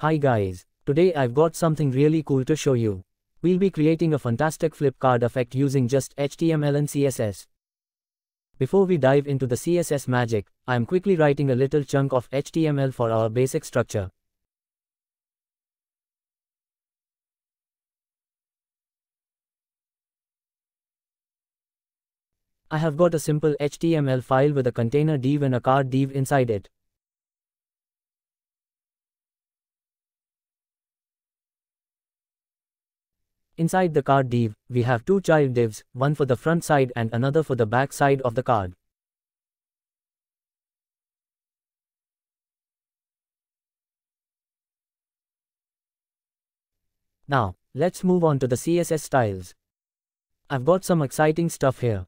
Hi guys, today I've got something really cool to show you. We'll be creating a fantastic flip card effect using just HTML and CSS. Before we dive into the CSS magic, I am quickly writing a little chunk of HTML for our basic structure. I have got a simple HTML file with a container div and a card div inside it. Inside the card div, we have two child divs, one for the front side and another for the back side of the card. Now, let's move on to the CSS styles. I've got some exciting stuff here.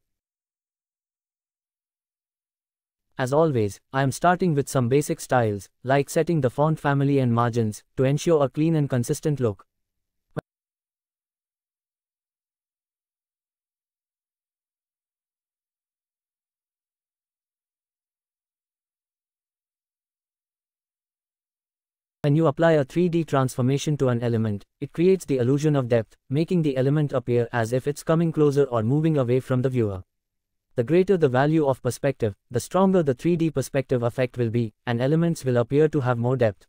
As always, I am starting with some basic styles, like setting the font family and margins, to ensure a clean and consistent look. When you apply a 3D transformation to an element, it creates the illusion of depth, making the element appear as if it's coming closer or moving away from the viewer. The greater the value of perspective, the stronger the 3D perspective effect will be, and elements will appear to have more depth.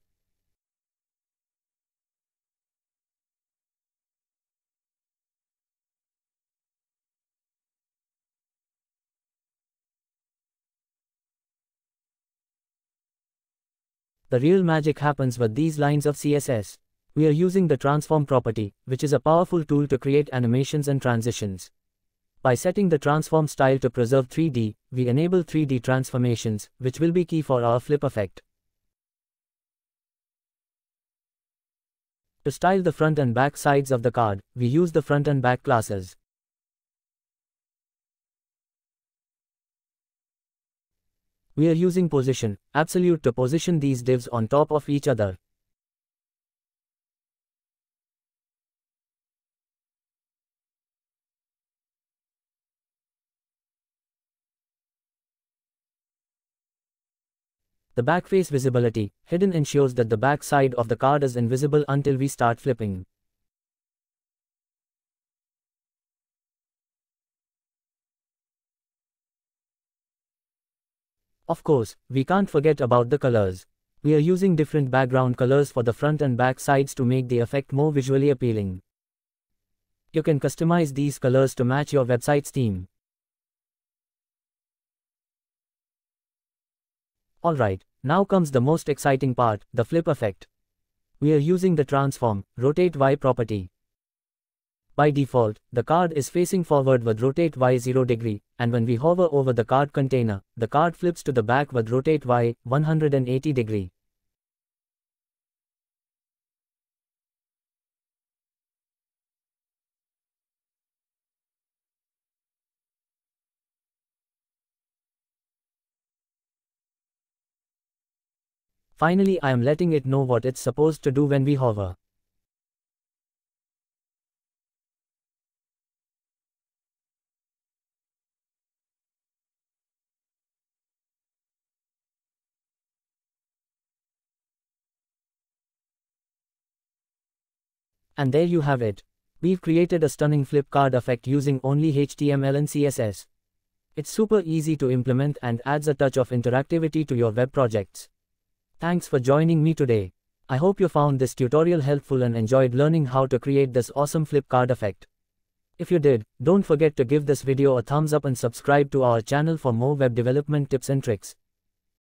The real magic happens with these lines of CSS. We are using the transform property, which is a powerful tool to create animations and transitions. By setting the transform style to preserve 3D, we enable 3D transformations, which will be key for our flip effect. To style the front and back sides of the card, we use the front and back classes. We are using position, absolute to position these divs on top of each other. The backface visibility, hidden ensures that the back side of the card is invisible until we start flipping. Of course, we can't forget about the colors. We are using different background colors for the front and back sides to make the effect more visually appealing. You can customize these colors to match your website's theme. Alright, now comes the most exciting part, the flip effect. We are using the transform, rotate Y property. By default, the card is facing forward with rotate y 0 degree, and when we hover over the card container, the card flips to the back with rotate y 180 degree. Finally I am letting it know what it's supposed to do when we hover. And there you have it. We've created a stunning flip card effect using only HTML and CSS. It's super easy to implement and adds a touch of interactivity to your web projects. Thanks for joining me today. I hope you found this tutorial helpful and enjoyed learning how to create this awesome flip card effect. If you did, don't forget to give this video a thumbs up and subscribe to our channel for more web development tips and tricks.